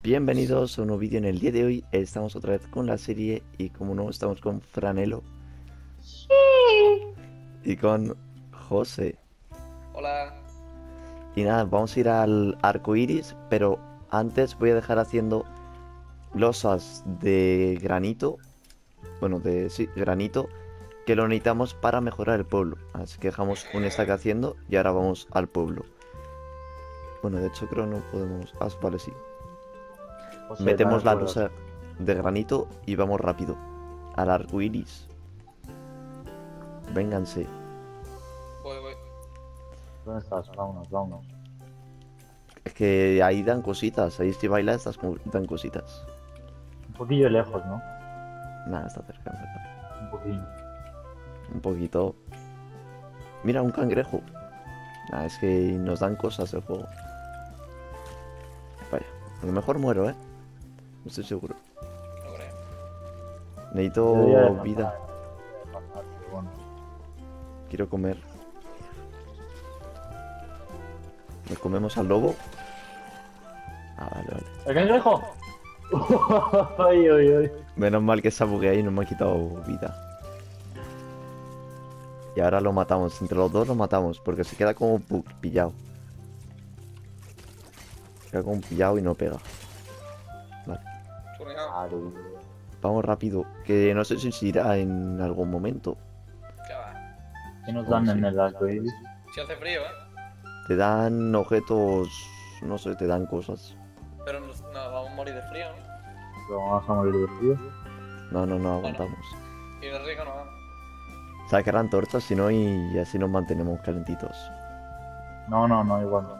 Bienvenidos a un nuevo vídeo en el día de hoy. Estamos otra vez con la serie y como no, estamos con Franelo. Y con José. Hola. Y nada, vamos a ir al arco iris, pero antes voy a dejar haciendo losas de granito. Bueno, de sí, granito. Que lo necesitamos para mejorar el pueblo. Así que dejamos un stack haciendo y ahora vamos al pueblo. Bueno, de hecho creo no podemos... Ah, vale, sí. José, Metemos la losa de granito y vamos rápido. Al arco iris. Vénganse. Voy, voy. ¿Dónde estás? Vámonos, vámonos. Es que ahí dan cositas. Ahí si bailas dan cositas. Un poquillo lejos, ¿no? Nada, está cerca. en verdad. Un poquillo. Un poquito. Mira, un cangrejo. Nah, es que nos dan cosas el juego. Vaya, a lo mejor muero, ¿eh? No estoy seguro. No creo. Necesito vida. Quiero comer. ¿Nos comemos al lobo? Ah, vale, vale. ¡El cangrejo! ay, ay, ay. Menos mal que esa buguea ahí no me ha quitado vida. Y ahora lo matamos. Entre los dos lo matamos. Porque se queda como pillado. Se queda como pillado y no pega. Vamos rápido. Que no sé si se irá en algún momento. ¿Qué va? ¿Qué nos dan en el? Si hace frío, ¿eh? Te dan objetos. No sé, te dan cosas. Pero nos, nos vamos a morir de frío, ¿no? Pero vamos a morir de frío. No, no, no aguantamos. Y de rico no vamos. Sacarán torchas si no y así nos mantenemos calentitos. No, no, no, igual no.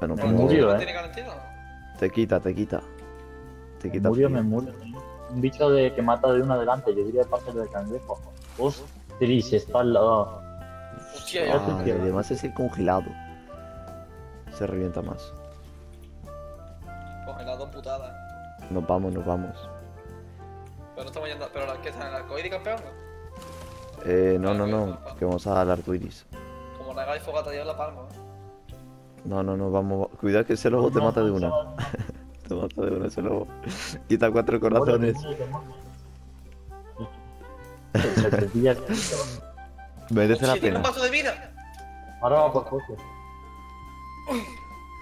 Bueno, Me como- murió, ¿No ¿eh? tiene calentito? te quita, te quita. Te quita. murió, frío. me murió. Un bicho de que mata de uno adelante. Yo diría pasar del cangrejo. Ostras, está al lado. Hostia, Ah, ya. Ah, además es el congelado. Se revienta más. Congelado putada. Nos vamos, nos vamos. Pero no estamos yendo. ¿Pero la que está en el arcoíris, campeón? Eh, no, no, no. Que vamos al arco iris. Como le hagáis fogata yo en la palma, ¿eh? No, no, no, vamos. Cuidado que ese lobo te No, mata de no, una. no, Te mata de una ese lobo. Quita cuatro corazones. Merece la pena. vaso de vida. Ahora va por José.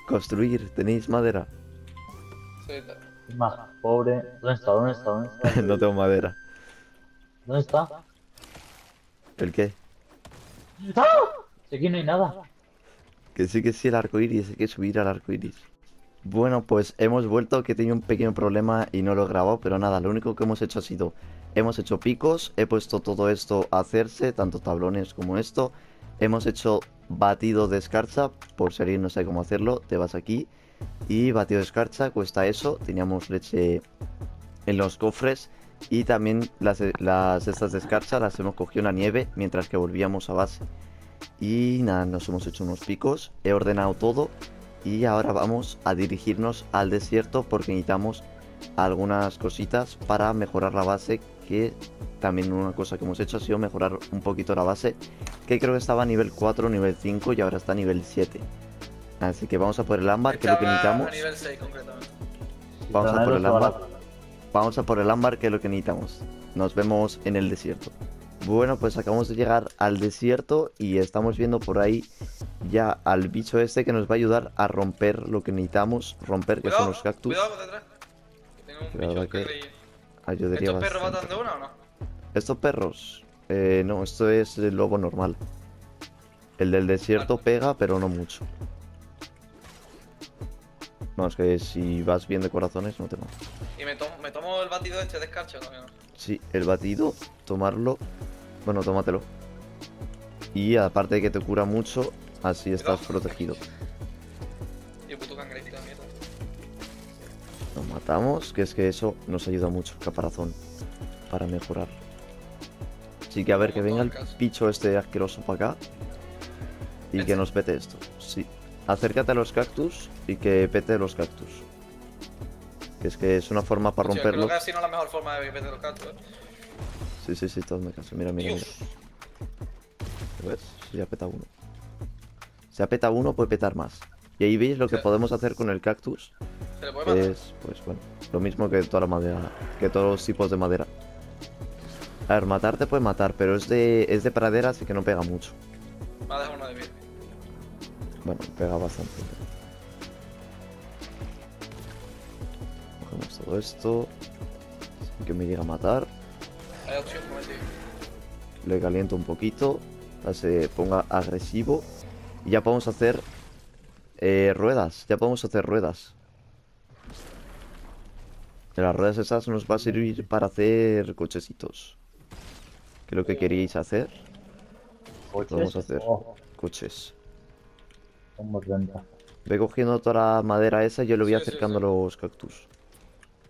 Construir, tenéis madera. Sí, está. Es más, pobre. ¿Dónde está? ¿Dónde está? ¿Dónde está? no tengo madera. ¿Dónde está? ¿El qué? ¡Ah! Aquí no hay nada. Que sí que sí, el arco iris. Hay que subir al arco iris. Bueno, pues hemos vuelto, que tenía un pequeño problema y no lo he grabado, pero nada, lo único que hemos hecho ha sido, hemos hecho picos, he puesto todo esto a hacerse, tanto tablones como esto, hemos hecho batido de escarcha, por alguien no sabe cómo hacerlo, te vas aquí, y batido de escarcha cuesta eso, teníamos leche en los cofres, y también las, las estas de escarcha las hemos cogido en la nieve mientras que volvíamos a base. Y nada, nos hemos hecho unos picos, he ordenado todo y ahora vamos a dirigirnos al desierto porque necesitamos algunas cositas para mejorar la base que también una cosa que hemos hecho ha sido mejorar un poquito la base que creo que estaba a nivel 4 nivel 5 y ahora está a nivel 7 así que vamos a por el ámbar que es lo que necesitamos. A nivel 6, concretamente. Vamos a por el ámbar. Vamos a por el ámbar que es lo que necesitamos. Nos vemos en el desierto bueno pues acabamos de llegar al desierto y estamos viendo por ahí ya al bicho este que nos va a ayudar a romper lo que necesitamos romper que son Cuidado, los cactus cuidado detrás. Que tengo un verdad bicho que- ayudaría ¿Estos perros matan de una o no? Estos perros, eh, no, esto es el lobo normal. El del desierto Vale. pega, pero no mucho. No, es que si vas bien de corazones no te mata. Y me tomo, me tomo el batido este de escarcha también. Sí, el batido, tomarlo. Bueno, tómatelo. Y aparte de que te cura mucho, así estás protegido. Y puto cangrejito de mierda. Nos matamos, que es que eso nos ayuda mucho, caparazón, para mejorar. Así que a ver que venga el bicho este asqueroso para acá y que ¿Este? nos pete esto. Sí, acércate a los cactus y que pete los cactus. Que es que es una forma para Hostia, romperlos. Creo que la mejor forma de de los gatos, ¿eh? Sí, sí, sí, todo me caso. Mira, mira, mira. ¿Ves? Se ha petado uno. Se ha petado uno, puede petar más. Y ahí veis lo que podemos hacer con el cactus. ¿Se le puede matar? es, pues bueno, lo mismo que toda la madera, que todos los tipos de madera. A ver, matar te puede matar, pero es de, es de pradera, así que no pega mucho. Me ha dejado uno de vida. Bueno, pega bastante. Cogemos todo esto. Sin que me llegue a matar. Hay opción, momentito. Le caliento un poquito. Para que se ponga agresivo. Y ya podemos hacer eh, ruedas. Ya podemos hacer ruedas. Y las ruedas esas nos va a servir para hacer cochecitos. ¿Qué es lo que queríais hacer? Coches. Vamos a hacer. Oh, Coches. Ve cogiendo toda la madera esa y yo le voy Sí, sí, acercando sí. los cactus.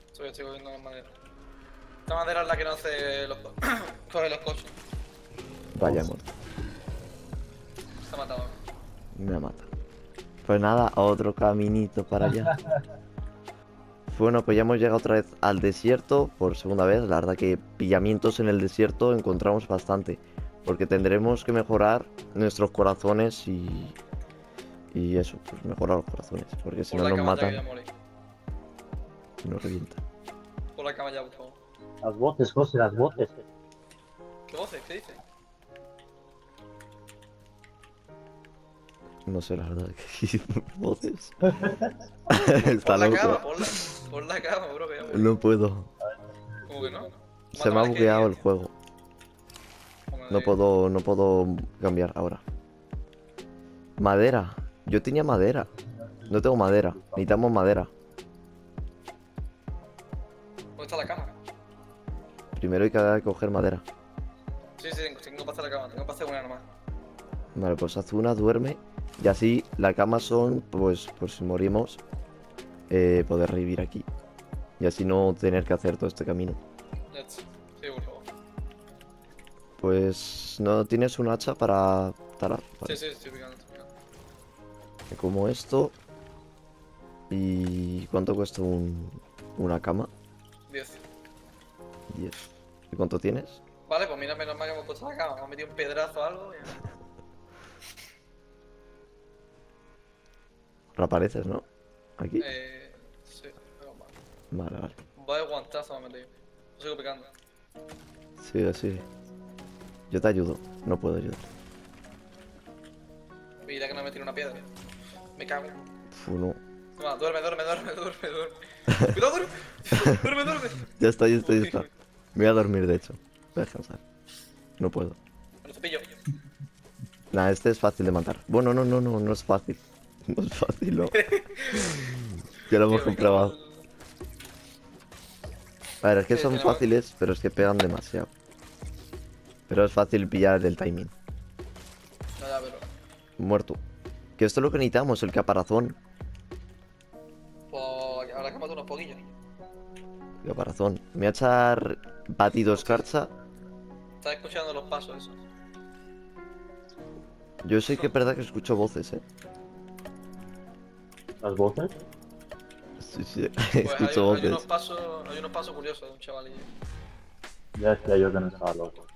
Estoy, estoy cogiendo la madera. Esta madera es la que no hace los... coge los coches. Vaya muerto. Se ha matado. Me mata. Pues nada, otro caminito para allá. Bueno, pues ya hemos llegado otra vez al desierto por segunda vez. La verdad que pillamientos en el desierto encontramos bastante. Porque tendremos que mejorar nuestros corazones y... Y eso, pues mejorar los corazones. Porque si no nos matan, nos revientan. Por la cama ya, por favor. Las botes, José, las botes. ¿Qué voces? ¿Qué dices? No sé la verdad que voces. Está Por la loco. cama, por la, por la cama, bro. Que ya voy. No puedo. ¿Cómo que no? Se me ha bugueado el juego. No puedo, no puedo cambiar ahora. Madera. Yo tenía madera. No tengo madera. Necesitamos madera. Primero hay que coger madera. Sí, sí, tengo, para hacer la cama. Tengo para hacer una nomás. Vale, pues haz una, duerme. Y así la cama son, pues, por si morimos, eh, poder revivir aquí. Y así no tener que hacer todo este camino. Sí, por favor. Pues, ¿no tienes un hacha para talar? Vale. Sí, sí, estoy picando, estoy picando. Me como esto. ¿Y cuánto cuesta un, una cama? 10. 10. ¿Y cuánto tienes? Vale, pues mira, menos mal que hemos puesto la cama. Me ha metido un pedazo o algo. y- Reapareces, ¿no? Aquí. Eh. Sí, menos mal. Vale, vale. Vaya guantazo me ha metido. Sigo picando. Sigue, sigue. Yo te ayudo. No puedo ayudar. Mira que no me tiro una piedra. Me cago. Fu, no. Toma, duerme, duerme, duerme, duerme, duerme. Cuidado, duerme. Duerme, duerme. Ya está, ya está, ya está. Voy a dormir, de hecho. Voy a descansar. No puedo. Nah, este es fácil de matar. Bueno, no, no, no, no es fácil. No es fácil, no. Ya lo hemos comprobado. A ver, es que son fáciles, pero es que pegan demasiado. Pero es fácil pillar el timing. Muerto. Que esto es lo que necesitamos, el caparazón. Pues ahora que mato unos poquillos. Caparazón. Me voy a echar batido escarcha. Estás escuchando los pasos esos. Yo sé que es verdad que escucho voces, eh. ¿Las botes? Sí, sí. Pues hay, escucho hay unos voces. pasos, hay unos pasos curiosos de un chavalillo. Ya decía yo que no estaba loco.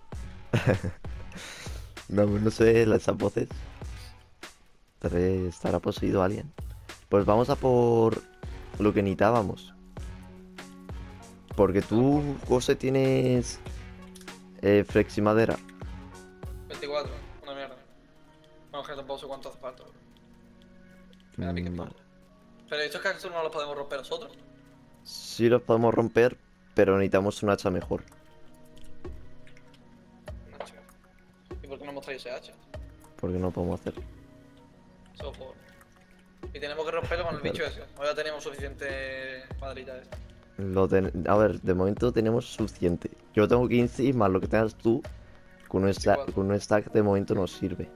No, no sé esas voces. Estará poseído alguien. Pues vamos a por lo que necesitábamos. Porque tú, José, tienes eh, fleximadera. 24, una mierda. Bueno, que tampoco sé cuánto hace falta. Me da pique. Mm, Vale. Pero estos cactus no los podemos romper nosotros. Sí los podemos romper, pero necesitamos un hacha mejor. ¿Y por qué no hemos traído ese hacha? Porque no podemos hacer. Solo por... Y tenemos que romperlo con el bicho ese. Ya tenemos suficiente madrita de esto. Lo ten- A ver, de momento tenemos suficiente. Yo tengo 15 y más lo que tengas tú. Con un, sta- con un stack de momento nos sirve.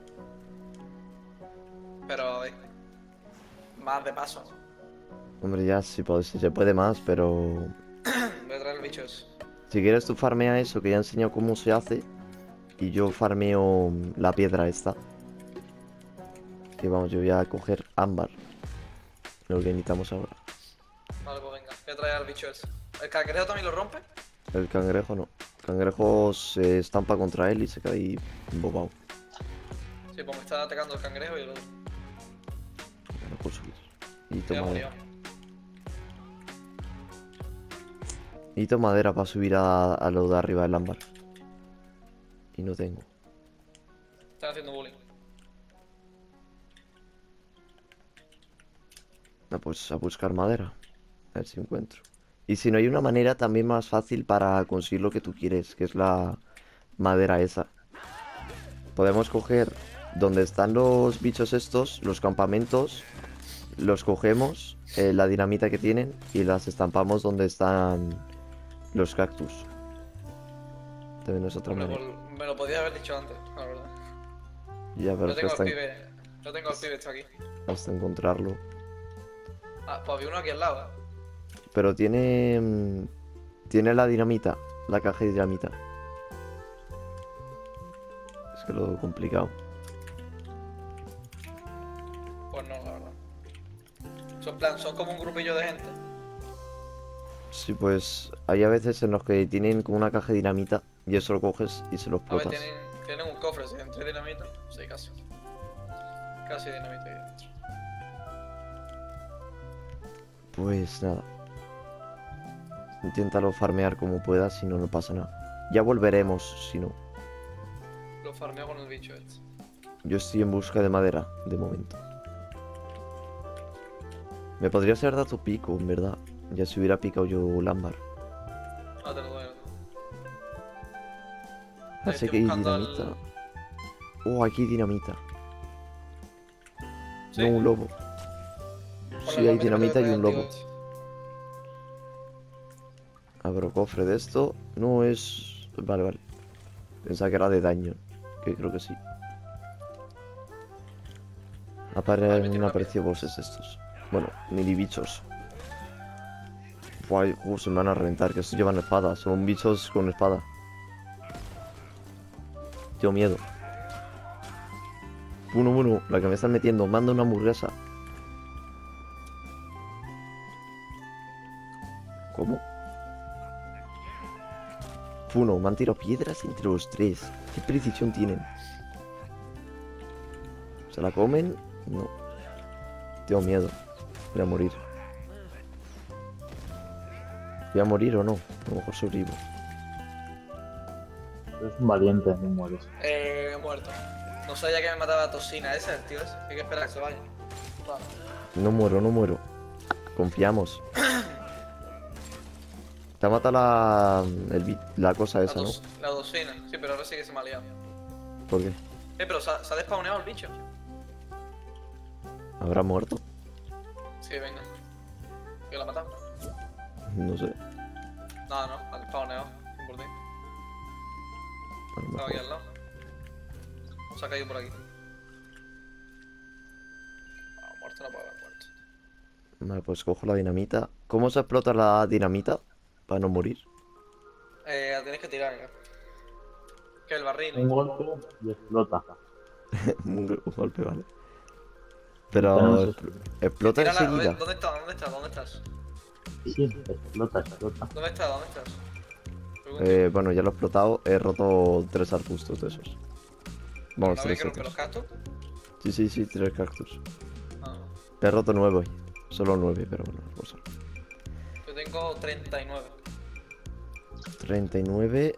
Pero, más de paso. Hombre, ya si, puede- si se puede más, pero Voy a traer el bicho ese. Si quieres tú farmea eso, que ya he enseñado cómo se hace. Y yo farmeo la piedra esta. Y vamos, yo voy a coger ámbar. Lo que necesitamos ahora. Voy a traer al bicho ese. ¿El cangrejo también lo rompe? El cangrejo no. El cangrejo se estampa contra él y se queda ahí embobado. Sí, pues me está atacando el cangrejo y el otro. no puedo subir. Ya hemos madera. Necesito madera para subir a, a lo de arriba del ámbar. Y no tengo. Están haciendo bullying. No, pues a buscar madera. A ver si encuentro. Y si no hay una manera también más fácil para conseguir lo que tú quieres, que es la madera esa. Podemos coger donde están los bichos estos, los campamentos, los cogemos, eh, la dinamita que tienen, y las estampamos donde están los cactus. También es otra Hombre, manera. pues, me lo podía haber dicho antes, la verdad. Ya, pero que tengo hasta, pibe. Yo tengo al pibe, está aquí. hasta encontrarlo. Ah, pues había uno aquí al lado, ¿eh? Pero tiene. mm, Tiene la dinamita. La caja de dinamita. Es que lo veo complicado. Pues no, la verdad. Son, plan, son como un grupillo de gente. Sí, pues hay a veces en los que tienen como una caja de dinamita y eso lo coges y se lo A ver, explotas. tienen, tienen un cofre, ¿sí? Entre dinamita. Sí, casi. Casi dinamita ahí dentro. Pues nada. Inténtalo farmear como puedas, si no, no pasa nada. Ya volveremos, si no. Lo farmeo con el bicho este. Yo estoy en busca de madera, de momento. Me podría haber dado pico, en verdad. Ya se hubiera picado yo lámbar. Ah, te lo doy. Ah, que hay al- dinamita. Oh, aquí hay dinamita. Sí. No un lobo. Sí, hay dinamita y un lobo. Abro cofre de esto. No es. Vale, vale. Pensaba que era de daño. Que creo que sí. Aparecen aparecido bosses estos. Bueno, mini bichos. Buah, uh, se me van a reventar, que estos llevan espada. Son bichos con espada. Tengo miedo. Uno, uno, la que me están metiendo. Manda una hamburguesa. ¿Cómo? Uno, me han tirado piedras entre los tres. ¿Qué precisión tienen? ¿Se la comen? No. Tengo miedo. Voy a morir. ¿Voy a morir o no? A lo mejor sobrevivo. Es un valiente, no mueres. Eh, muerto. No sabía que me mataba la toxina ese, el tío. Hay que esperar a que se vaya. Vale. No muero, no muero. Confiamos. Te ha matado la, el la cosa La, esa, ¿no? la toxina. Sí, pero ahora sí que se me ha liado. ¿Por qué? Eh, pero se ha, se ha despawneado el bicho. ¿Habrá muerto? Sí, venga. ¿Que lo ha matado? No sé. No, no, ha despawneado. Bien por ti. A lo Estaba aquí al lado. O se ha caído por aquí. Ah, muerto no puede haber muerto. Vale, pues cojo la dinamita. ¿Cómo se explota la dinamita? Para no morir. Eh, la tienes que tirar, ¿eh? Que el barril. Un golpe y explota. un, go- un golpe, vale. Pero explota Tírala, a ver, enseguida. ¿Dónde estás? ¿Dónde estás? ¿Dónde estás? Sí, explota, explota. ¿Dónde estás? ¿Dónde estás? Eh, bueno, ya lo he explotado. He roto tres arbustos de esos. Vamos, ¿No había tres otros. los cactus? Sí, sí, sí, tres cactus. Ah, He roto nueve. Solo nueve, pero bueno, cosa. yo tengo 39. 39,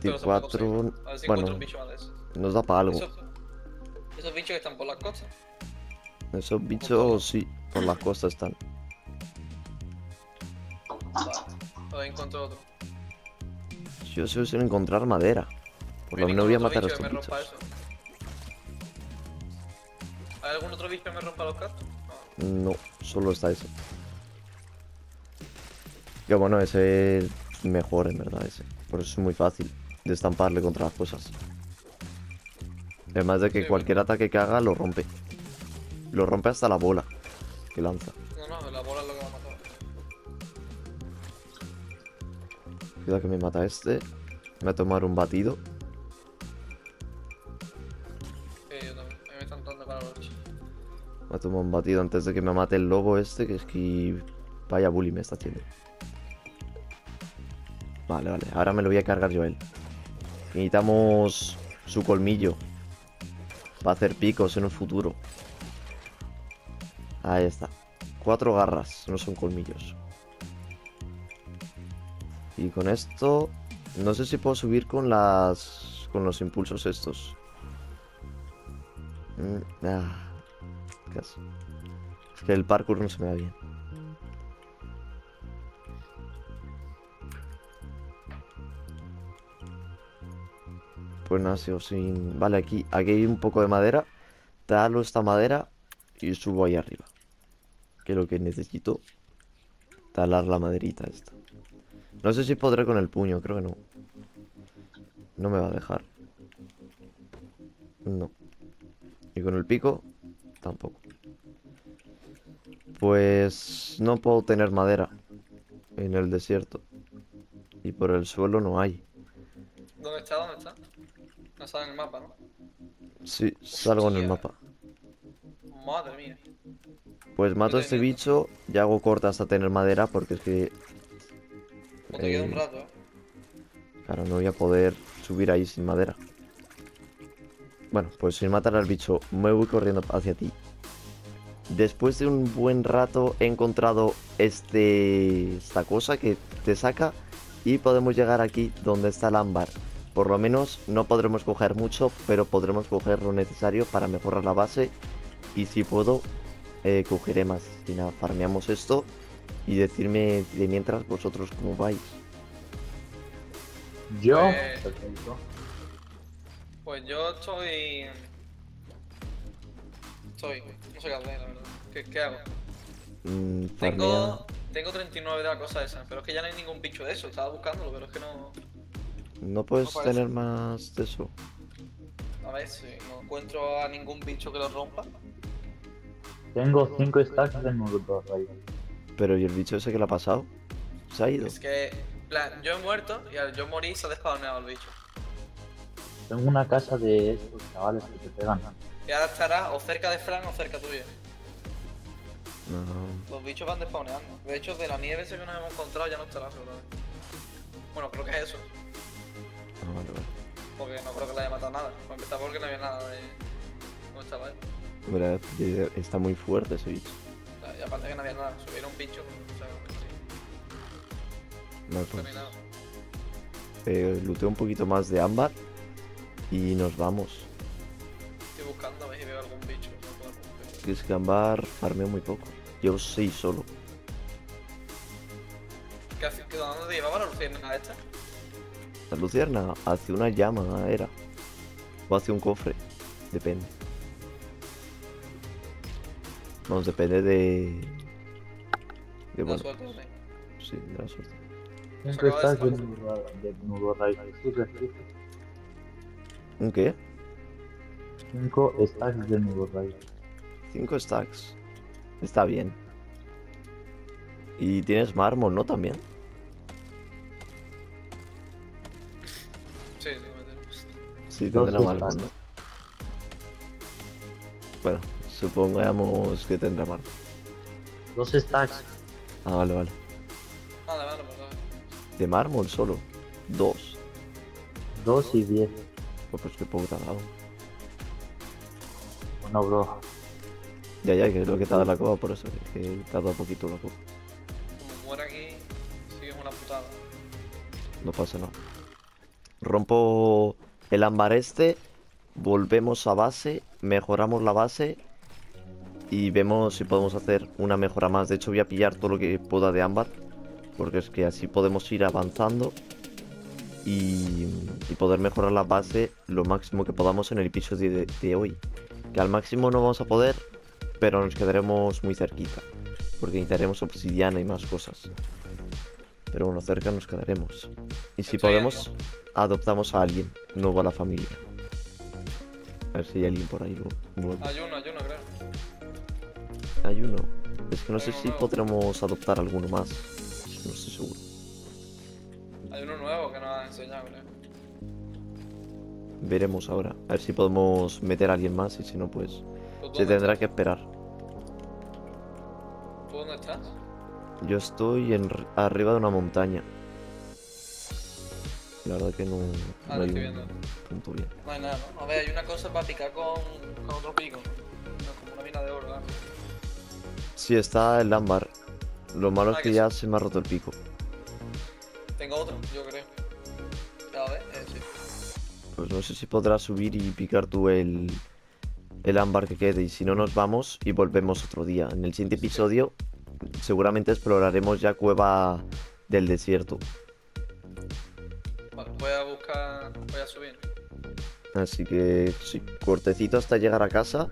Pero son pocos, 24. sí. A ver si Bueno, un bicho más eso. nos da para algo. Esos, esos bichos que están por las costas. Esos bichos, sí, por las costas están. Vale. Encuentro otro. Yo solo suelo encontrar madera. Por lo menos voy a matar a estos bichos. eso. ¿Hay algún otro bicho que me rompa los cactus? No. No, solo está ese. Que bueno, ese es mejor en verdad ese. Por eso es muy fácil de estamparle contra las cosas. Además de que Sí, cualquier ataque que haga lo rompe. Lo rompe hasta la bola que lanza. No, no, la bola es lo que va a matar. Cuidado que me mata este. Voy a tomar un batido. Sí, yo también. Me están dando para los bichos. Voy a tomar un batido antes de que me mate el lobo este, que es que vaya bully me está haciendo. Vale, vale, ahora me lo voy a cargar yo a él. Necesitamos su colmillo. Para hacer picos en un futuro. Ahí está. Cuatro garras, no son colmillos. Y con esto... No sé si puedo subir con las... Con los impulsos estos. Mm, ah, casi. Es que el parkour no se me da bien. Pues nada, sigo sin... Vale, aquí, aquí hay un poco de madera. Talo esta madera y subo ahí arriba. Que es lo que necesito. Talar la maderita esta. No sé si podré con el puño, creo que no. No me va a dejar. No. Y con el pico, tampoco. Pues no puedo tener madera en el desierto. Y por el suelo no hay. ¿Dónde está? ¿Dónde está? No sale en el mapa, ¿no? Sí, salgo en el mapa. Madre mía. Pues mato a este bicho y hago corta hasta tener madera porque es que, Pues te queda un Eh, rato, ¿eh? claro, no voy a poder subir ahí sin madera. Bueno, pues sin matar al bicho, me voy corriendo hacia ti. Después de un buen rato he encontrado este esta cosa que te saca y podemos llegar aquí donde está el ámbar. Por lo menos no podremos coger mucho, pero podremos coger lo necesario para mejorar la base. Y si puedo, eh, cogeré más. Y nada, farmeamos esto y decirme de mientras vosotros cómo vais. Yo. Pues- Perfecto. Pues yo estoy. Estoy. No sé qué hacer, la verdad. ¿Qué, qué hago? Mm. Tengo. Tengo 39 de la cosa esa, pero es que ya no hay ningún bicho de eso. Estaba buscándolo, pero es que no. No puedes no tener más de eso. A ver si no encuentro a ningún bicho que lo rompa. Tengo 5 stacks de nudo raíz. Pero ¿y el bicho ese que le ha pasado? ¿Se ha ido? Es que. en plan, yo he muerto y al yo morir se ha despawneado el bicho. Tengo una casa de estos chavales que te pegan. Y ahora estará o cerca de Fran o cerca tuya. No. Los bichos van despawneando. De hecho, de la nieve ese que nos hemos encontrado ya no estará seguramente. Bueno, creo que es eso. Ah, vale, vale. Porque no creo que le haya matado nada. Para empezar porque no había nada de. Mira, eh, está muy fuerte ese bicho. Y aparte que no había nada. Si hubiera un bicho, o sea, sí, Vale, pues, eh, luteo un poquito más de ámbar y nos vamos. Estoy buscando a ver si veo algún bicho. no es que ámbar farmeo muy poco. Llevo 6 solo. ¿Qué ¿Dónde te llevaba la luciérnaga esta? La lucierna hacia una llama era. O hacia un cofre. Depende. Vamos, depende de. De La bueno, suerte, sí, de la suerte. 5 acaba de stacks de sacar. nudo, ra- de nudo raíz. Sí, sí. ¿Un qué? 5 stacks de nudo raíz. 5 stacks. Está bien. Y tienes mármol, ¿no? También. Sí, Dos tendrá mármol, stacks. ¿no? Bueno, supongamos que tendrá mármol. 2 stacks. Ah, vale, vale. Vale, vale, vale. De mármol solo. Dos. 2 y 10. Pues, pues qué poco te ha dado. Bueno, bro. Ya, ya, que es lo que te ha dado la coba, por eso. Que te ha dado poquito la coba. Como muera aquí, es una putada. No pasa nada. Rompo el ámbar este. Volvemos a base. Mejoramos la base. Y vemos si podemos hacer una mejora más. De hecho, voy a pillar todo lo que pueda de ámbar. Porque es que así podemos ir avanzando. Y, poder mejorar la base lo máximo que podamos en el episodio de, de hoy. Que al máximo no vamos a poder. Pero nos quedaremos muy cerquita. Porque necesitaremos obsidiana y más cosas. Pero bueno, cerca nos quedaremos. Y si podemos, adoptamos a alguien nuevo a la familia. A ver si hay alguien por ahí nuevo. Hay uno, hay uno, creo. Hay uno. Es que no sé Hay si nuevo. podremos adoptar alguno más. No estoy seguro. Hay uno nuevo que nos ha enseñado, creo. Veremos ahora. A ver si podemos meter a alguien más y si no, pues ¿Tú se tendrá estás? que esperar. ¿Tú dónde estás? Yo estoy en, arriba de una montaña. La verdad que no, Ah, no hay estoy viendo. punto bien. No hay nada, ¿no? A ver, hay una cosa para picar con, con otro pico. No, como una mina de oro, ¿verdad? Sí, está el ámbar. Lo malo es Ah, que que ya se me ha roto el pico. Tengo otro, yo creo. A ver, eh, sí. Pues no sé si podrás subir y picar tú el, el ámbar que quede. Y si no, nos vamos y volvemos otro día. En el siguiente episodio, seguramente exploraremos ya Cueva del Desierto. Voy a buscar. Voy a subir. Así que sí, cortecito hasta llegar a casa.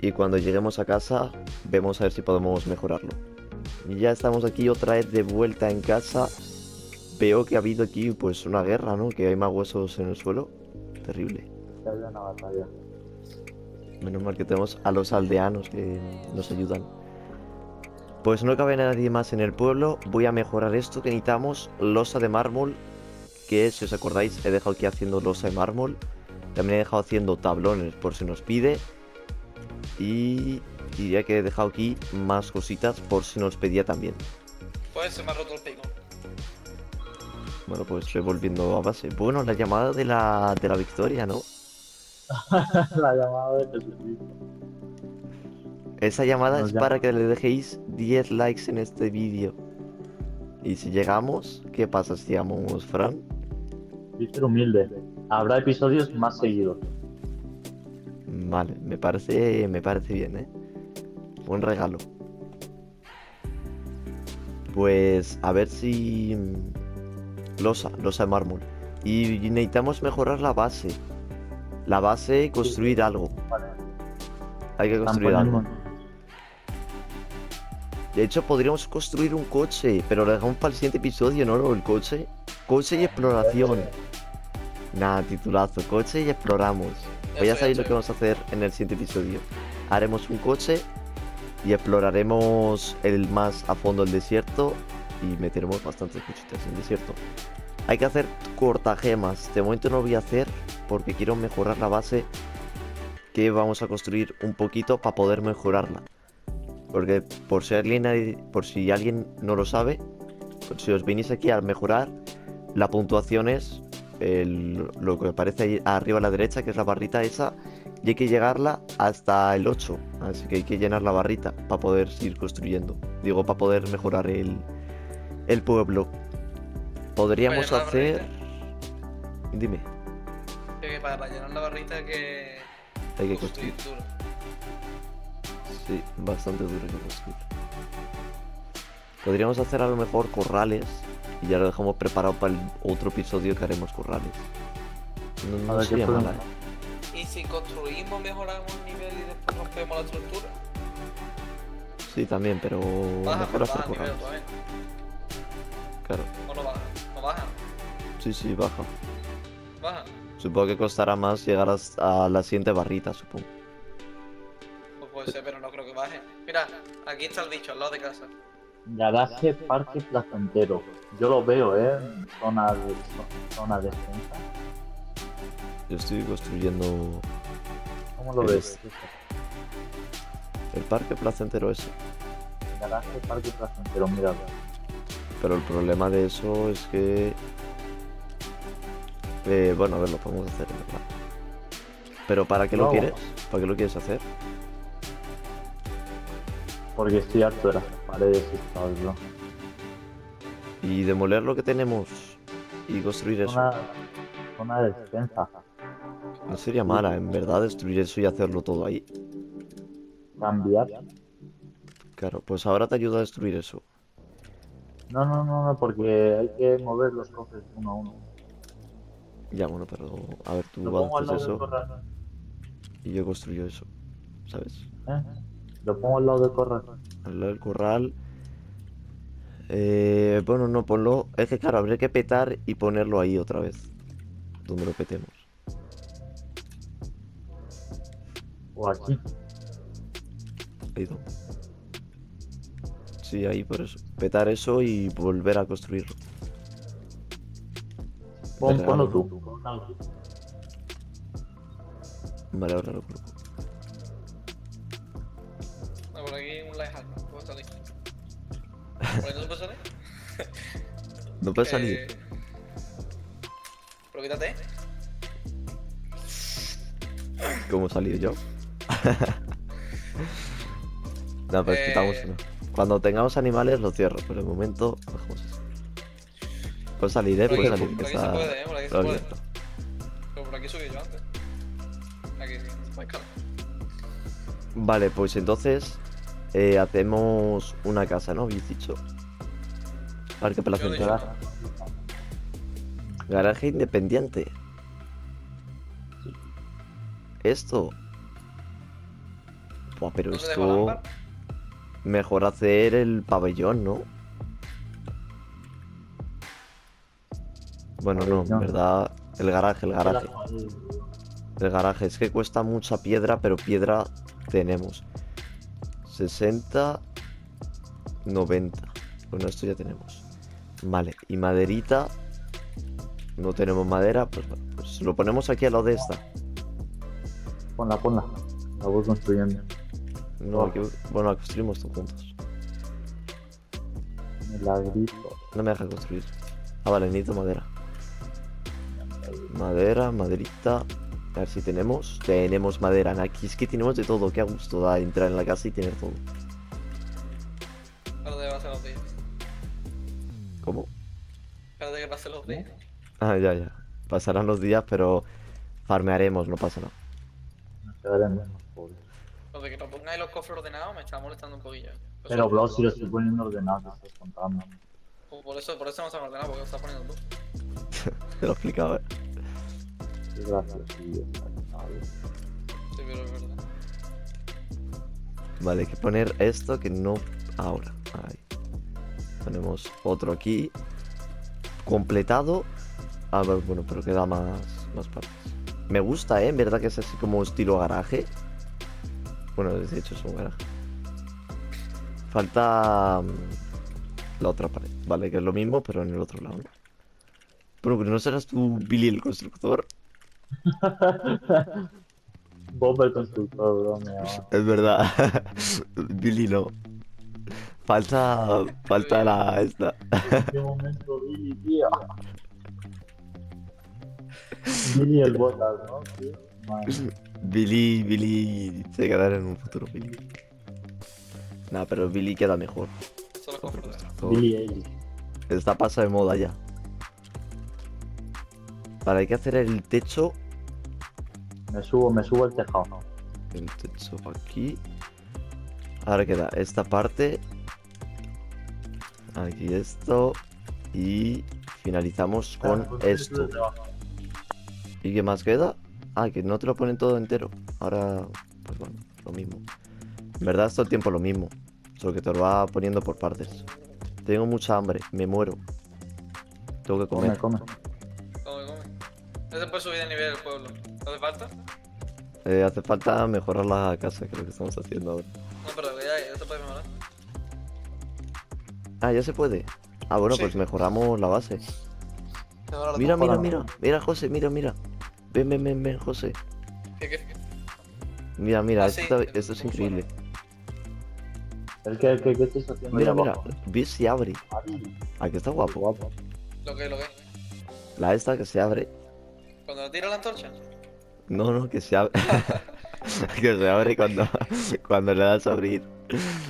Y cuando lleguemos a casa, vemos a ver si podemos mejorarlo. Y ya estamos aquí otra vez de vuelta en casa. Veo que ha habido aquí pues una guerra, ¿no? Que hay más huesos en el suelo. Terrible. Menos mal que tenemos a los aldeanos que nos ayudan. Pues no cabe nadie más en el pueblo. Voy a mejorar esto que necesitamos. Losa de mármol. Que si os acordáis he dejado aquí haciendo losa de mármol. También he dejado haciendo tablones por si nos pide. Y diría que he dejado aquí más cositas por si nos pedía también. Pues se me ha roto el pico. Bueno, pues estoy volviendo a base. Bueno, la llamada de la, de la victoria, ¿no? la llamada de Jesucristo. Esa llamada Nos es para que le dejéis 10 likes en este vídeo. Y si llegamos, ¿qué pasa si llamamos Fran? Víctor humilde. Habrá episodios más seguidos. Vale, me parece, me parece bien, ¿eh? Buen regalo. Pues a ver si... mm, Losa, losa de mármol. Y necesitamos mejorar la base. La base, construir algo. Vale. Hay que construir algo. De hecho, podríamos construir un coche, pero lo dejamos para el siguiente episodio, ¿no? El coche. Coche y exploración. Nada, titulazo. Coche y exploramos. Pues ya sabéis lo que vamos a hacer en el siguiente episodio. Haremos un coche y exploraremos el más a fondo el desierto y meteremos bastantes cositas en el desierto. Hay que hacer cortagemas. De momento no lo voy a hacer porque quiero mejorar la base que vamos a construir un poquito para poder mejorarla. Porque por si alguien, por si alguien no lo sabe, si os venís aquí a mejorar, la puntuación es el- lo que aparece ahí arriba a la derecha, que es la barrita esa, y hay que llegarla hasta el 8. Así que hay que llenar la barrita para poder seguir construyendo. Digo, para poder mejorar el, el pueblo. Podríamos hacer... Dime, Que para llenar la barrita que. hay que construir construir. Sí, bastante duro que construir. Podríamos hacer a lo mejor corrales y ya lo dejamos preparado para el otro episodio que haremos corrales. No, ver sería mala, ¿eh? Y si construimos, mejoramos el nivel y después rompemos la estructura. Sí, también, pero Baja, mejor hacer nivel corrales. Claro, O no baja. No baja. sí, sí, baja. Baja. Supongo que costará más llegar a la siguiente barrita, supongo. Puede ser, pero no creo que baje. Mira, aquí está el bicho, al lado de casa. Garaje Parque Placentero. Yo lo veo, ¿eh? Zona de, zo- zona de defensa. Yo estoy construyendo ¿Cómo lo Es- ves? el parque placentero ese. Garaje Parque Placentero, mira. Pero el problema de eso es que... eh, bueno, a ver, lo podemos hacer, en verdad. Pero ¿para qué lo quieres? ¿Para qué lo quieres hacer? Porque estoy harto de las paredes y bro. Y demoler lo que tenemos y construir eso. Zona, zona de defensa. No sería mala, en verdad, destruir eso y hacerlo todo ahí. Cambiar. Claro, pues ahora te ayudo a destruir eso. No, no, no, no, porque hay que mover los cofres uno a uno. Ya, bueno, pero a ver, tú del eso y yo construyo eso. ¿Sabes? ¿eh? Lo pongo al lado del corral. Al lado del corral. Eh, bueno, no, ponlo. Es que claro, habría que petar y ponerlo ahí otra vez. Donde lo petemos. O aquí. Ahí donde. Sí, ahí por eso. Petar eso y volver a construirlo. Pon, ponlo tú. Vale, ahora lo coloco. Hack, ¿no? ¿Cómo está? ¿Por no se puede salir? No salir. Eh, Pero quítate. ¿Cómo he salido yo? No, pues Eh, quitamos uno. Cuando tengamos animales lo cierro, pero de momento dejamos así. Puedes salir, eh, puedes salir, por aquí se está puede, eh, por aquí se puede. Pero por aquí subí yo antes. Aquí, escala. Vale, pues entonces eh, hacemos una casa, ¿no? Habéis dicho. A ver qué Yo lo he plazo dicho. Garaje. Independiente. Esto. Buah, pero ¿No te dejo esto. Mejor hacer el pabellón, ¿no? Bueno, no, en verdad. El garaje, el garaje. El garaje. Es que cuesta mucha piedra, pero piedra tenemos. 60. 90. Bueno, esto ya tenemos. Vale, y maderita. No tenemos madera, pues, pues lo ponemos aquí a lo de esta. Ponla, ponla. La voy construyendo. No, aquí, bueno, la construimos todos juntos. Milagrito. No me deja construir. Ah, vale, necesito madera. Madera, maderita. A ver si tenemos. Tenemos madera. Aquí es que tenemos de todo. Qué a gusto da entrar en la casa y tener todo. Espérate que pasen los días. ¿Cómo? Espérate que pasen los días. Ah, ya, ya. Pasarán los días, pero farmearemos, no pasa nada. Nos quedaremos. Joder. Lo de que no pongáis los cofres ordenados me está molestando un poquillo. Pero, bro, si lo estoy poniendo ordenado, te estás contando. Por eso, por eso no se han ordenado, porque lo estás poniendo tú. Te lo explicaba. eh. Vale, hay que poner esto que no ahora. Ahí. Ponemos otro aquí. Completado. A ver, bueno, pero queda más, más partes. Me gusta, ¿eh? En verdad que es así como estilo garaje. Bueno, de hecho es un garaje. Falta mm, la otra pared. Vale, que es lo mismo, pero en el otro lado. pero ¿no serás tú Billy el constructor? Bob el constructor, bro, me llama. Es verdad. Billy no. Falta. Falta la esta. ¿En qué momento Billy, tío? Billy el botas, ¿no? tío? Billy. Billy. Se quedará en un futuro Billy. Nah, pero Billy queda mejor. Todo. Billy Ellis. Está pasa de moda ya. Hay que hacer el techo. Me subo, me subo el tejado. El techo aquí. Ahora queda esta parte. Aquí esto. Y finalizamos con esto. ¿Y qué más queda? Ah, que no te lo ponen todo entero. Ahora, pues bueno, lo mismo. En verdad es todo el tiempo lo mismo. Solo que te lo va poniendo por partes. Tengo mucha hambre, me muero. Tengo que Come, comer. come. Come, Eh, hace falta mejorar la casa, que es lo que estamos haciendo ahora. No, pero ya, ya se puede mejorar. Ah, ya se puede. Ah, bueno, Sí. pues mejoramos la base. Mira, mira, mira. Mira, José, mira, mira. Ven, ven, ven, ven, José. ¿Qué, qué? Mira, mira, Ah, esto, sí, está- el- esto es el increíble. ¿El que, el que, qué estás haciendo? Mira, mira. ¿Ves si abre? Aquí está guapo. Guapo. Lo que, lo que. La esta que se abre. Cuando tira la antorcha. No, no, que se abre. que se abre cuando, cuando le das a abrir.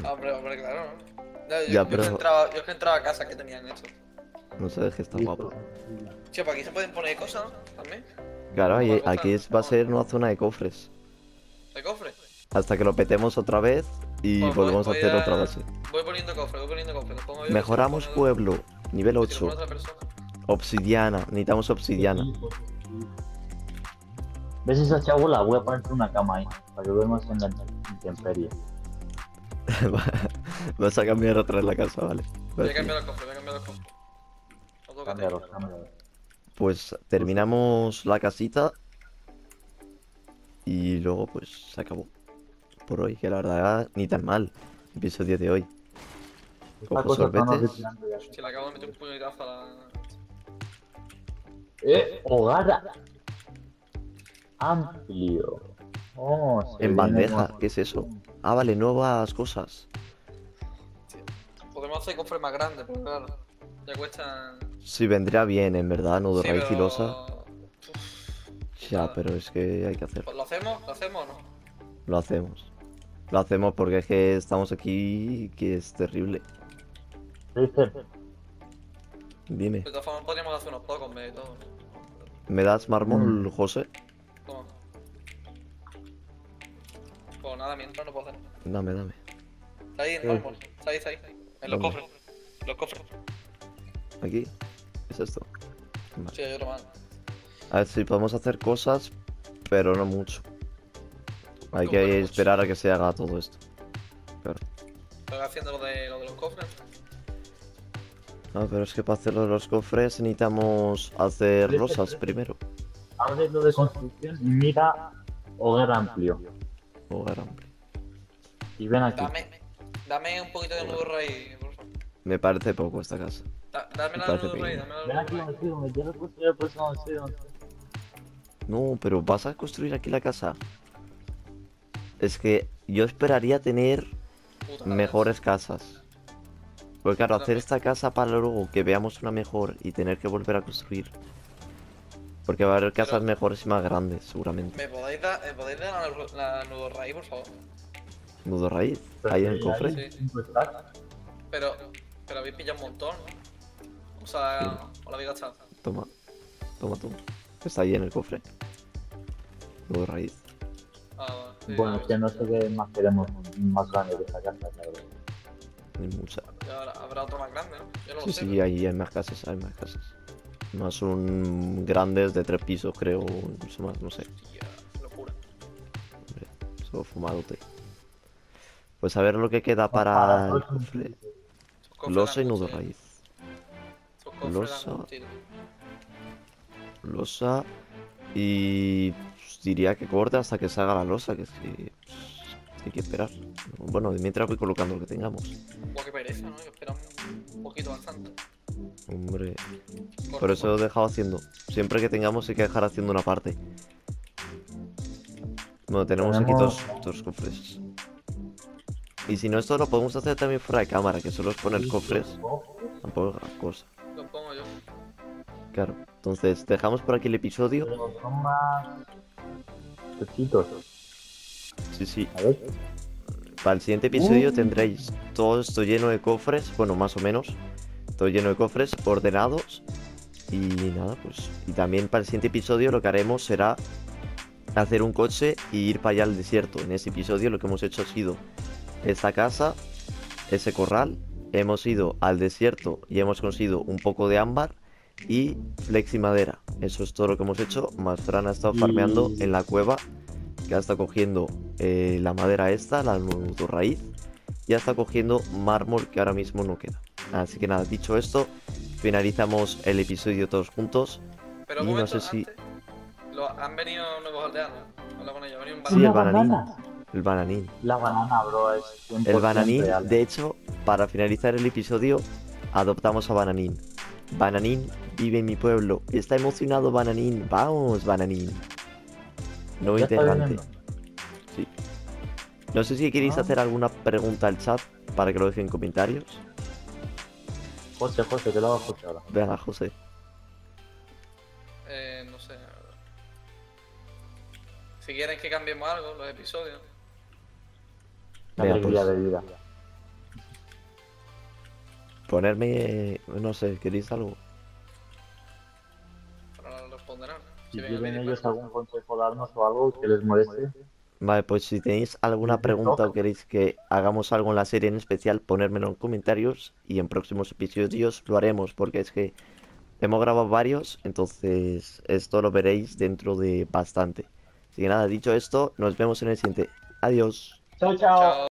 Ah, Hombre, hombre, claro, ¿no? Ya, yo, Ya, yo pero- que entraba, yo que entraba a casa que tenían eso. No sé, que está guapo. Sí, por aquí se pueden poner cosas, ¿no? También. Claro, ahí- aquí es- va a ser una zona de cofres. ¿De cofre? Hasta que lo petemos otra vez y Pues voy- volvemos a hacer a- otra base. Voy poniendo cofre, voy poniendo cofre. Lo pongo yo, Mejoramos pueblo. Nivel si lo 8. pone otra persona. Obsidiana. Necesitamos obsidiana. ¿Ves esa chabola? Voy a ponerte una cama ahí, para que duermas en la intemperie. Vas a cambiar otra vez la casa, vale. Voy a cambiar los cofres, voy a cambiar. No toca Cámbialos, cámbialos. Pues terminamos la casita. Y luego pues se acabó. Por hoy, que la verdad ni tan mal. Episodio de hoy. Cojo sorbetes. Si le acabo de meter un puñetazo a la. ¡Eh! ¡Hogar! Amplio. Oh, se En bandeja, ¿qué es eso? Ah, vale, nuevas cosas. Podemos hacer cofres más grandes, pero claro. Ya cuestan. Sí, vendría bien, en verdad, nudo Sí, raíz pero- filosa. Uf, Ya, pero es que hay que hacerlo. pues ¿Lo hacemos? ¿Lo hacemos o no? Lo hacemos. Lo hacemos porque es que estamos aquí que es terrible. Dime, De todas formas, podríamos hacer unos pocos y todo. ¿me das mármol, Mm. José? Pues nada, mientras no puedo hacer. Dame, dame. Está ahí en mármol. Está ahí, está ahí. En los cofres. Los cofres. Aquí. ¿Es esto? Sí, hay otro más. A ver si podemos hacer cosas, pero no mucho. Hay ¿Cómo que mucho? esperar a que se haga todo esto. Estoy haciendo lo de, lo de los cofres. No, pero es que para hacer lo de los cofres necesitamos hacer rosas primero. Lo de construcción y mira hogar amplio. Hogar amplio. Y ven aquí. Dame, dame un poquito de nudo raíz, por favor. Me parece poco esta casa. Da- dame Me la nudo raíz, dame Ven la aquí, nudo raíz. contigo, me quiero construir no sé dónde. No, pero vas a construir aquí la casa. Es que yo esperaría tener Puta mejores casas. Porque claro, hacer esta casa para luego que veamos una mejor y tener que volver a construir. Porque va a haber casas Pero- mejores y más grandes, seguramente. ¿Me podéis dar, me podéis dar la, la nudo raíz, por favor? Nudo raíz, ahí en el cofre. Sí. Pero, pero habéis pillado un montón, ¿no? O sea, o la habéis gastado. Toma, toma, toma. Está ahí en el cofre. Nudo raíz. Ah, sí, Bueno, es sí. que no sé qué más queremos más grande que esta casa, claro. Hay mucha. Ahora habrá otro más grande, ¿no? Yo no Sí, lo sé. sí, ahí hay más casas, hay más casas. Más son grandes de tres pisos, creo, o incluso más, no sé. Locura. Hombre, eso fumadote. Pues a ver lo que queda Para el cofre. Losa y nudo raíz. Losa. Losa y pues, diría que corte hasta que salga la losa, que es que pues, hay que esperar. Bueno, mientras voy colocando lo que tengamos. Buah, qué pereza, ¿no? Esperamos un poquito bastante. Hombre, Corta, por eso lo he dejado haciendo. Siempre que tengamos hay que dejar haciendo una parte. Bueno, tenemos aquí dos, Tenemos- dos cofres. Y si no, esto lo podemos hacer también fuera de cámara, que solo es poner cofres. Tampoco es gran cosa. Lo pongo yo. Claro. Entonces, dejamos por aquí el episodio. Pero son más pechitos. Sí, sí. A ver. Para el siguiente episodio Uh. tendréis todo esto lleno de cofres, bueno, más o menos, todo lleno de cofres ordenados. Y nada, pues. Y también para el siguiente episodio lo que haremos será hacer un coche y ir para allá al desierto. En ese episodio lo que hemos hecho ha sido esta casa, ese corral, hemos ido al desierto y hemos conseguido un poco de ámbar y flexi madera. Eso es todo lo que hemos hecho. Más Fran ha estado farmeando en la cueva que ha estado cogiendo eh, la madera esta, la nudo raíz, y ha estado cogiendo mármol que ahora mismo no queda. Así que nada, dicho esto, finalizamos el episodio todos juntos. Pero Y un no sé si- lo- han venido nuevos aldeanos. Habla con ellos, ha venido un Sí, el bananín. El bananín. La banana, bro, es 100% El bananín, real. de hecho, para finalizar el episodio, adoptamos a Bananín. Bananín vive en mi pueblo. Está emocionado Bananín. Vamos, Bananín. ¿Ya está integrante. viviendo? Sí. No sé si queréis Ah. hacer alguna pregunta al chat para que lo dejen en comentarios. José, José, que lo hago José ahora. Venga, José. Eh, no sé. Si quieren que cambiemos algo, los episodios. La Venga, pues. de vida. Ponerme, no sé, ¿queréis algo? Pero no responderán. Si vídeo, ellos algún consejo darnos o algo que les moleste, Vale, pues si tenéis alguna pregunta o queréis que hagamos algo en la serie en especial, ponérmelo en comentarios y en próximos episodios lo haremos, porque es que hemos grabado varios, entonces esto lo veréis dentro de bastante. Así que nada, dicho esto, nos vemos en el siguiente. Adiós. Chao, chao. Chao.